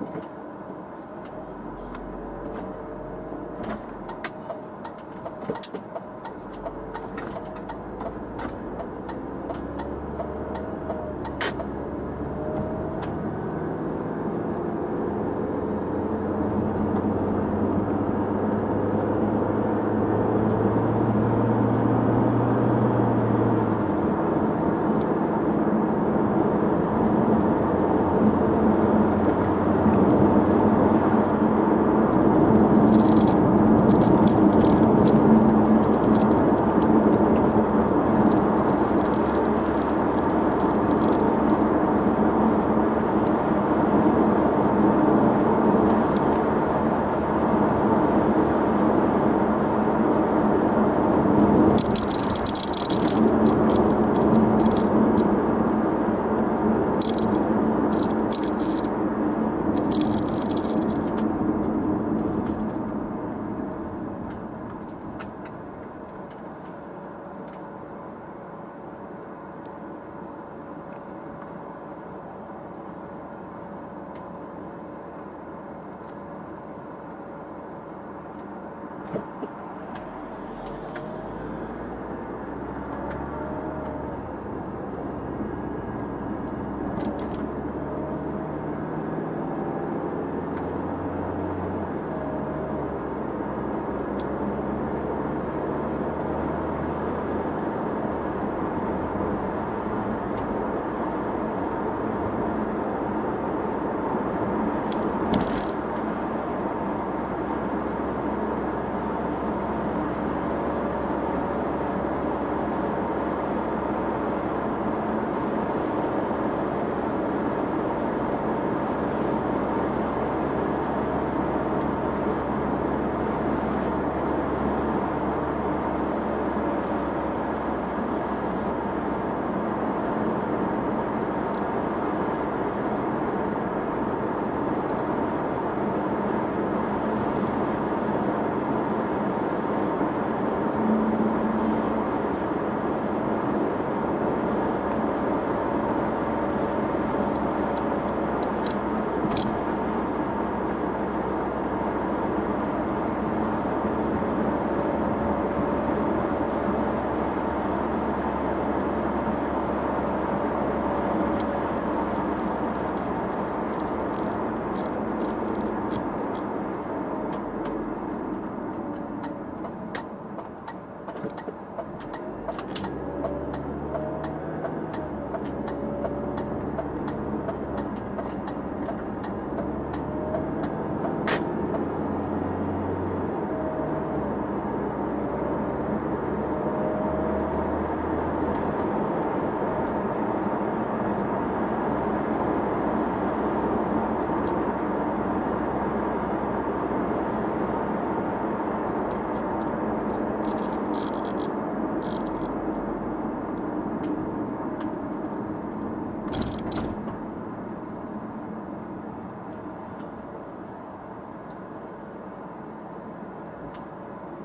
you